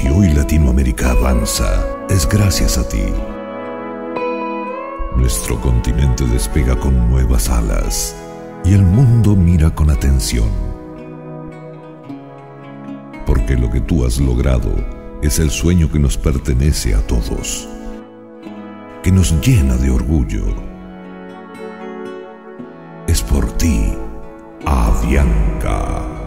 Si hoy Latinoamérica avanza, es gracias a ti. Nuestro continente despega con nuevas alas y el mundo mira con atención. Porque lo que tú has logrado es el sueño que nos pertenece a todos, que nos llena de orgullo. Es por ti, Avianca.